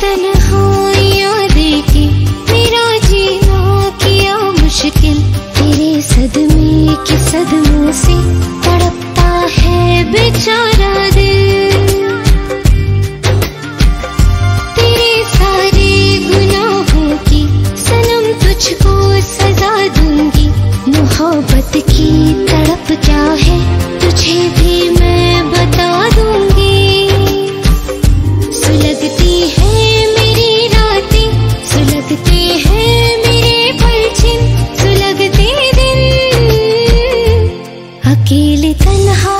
तन्हाइयों देखे मेरा जीना किया मुश्किल। तेरे सदमे के सदमों से तड़पता है बेचारा दिल। तेरे सारे गुनाहों की सनम तुझको सजा दूँगी। मोहब्बत की अकेले तन्हा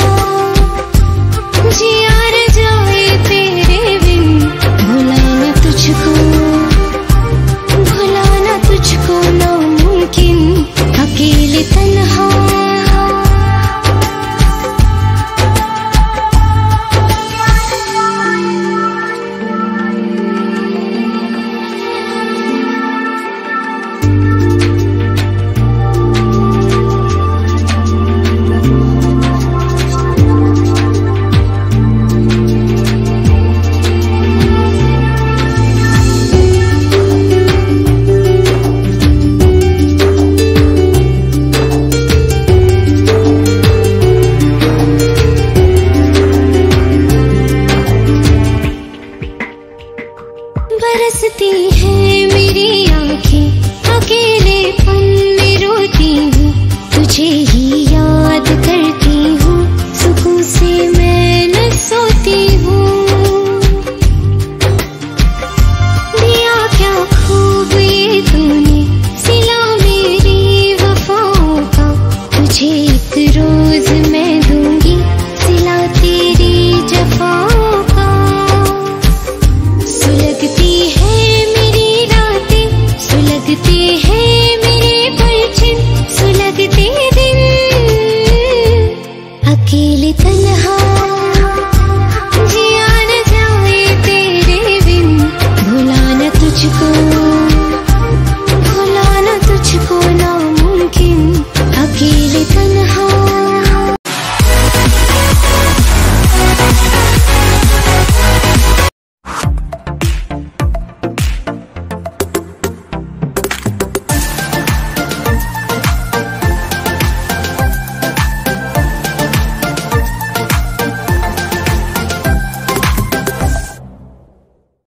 You.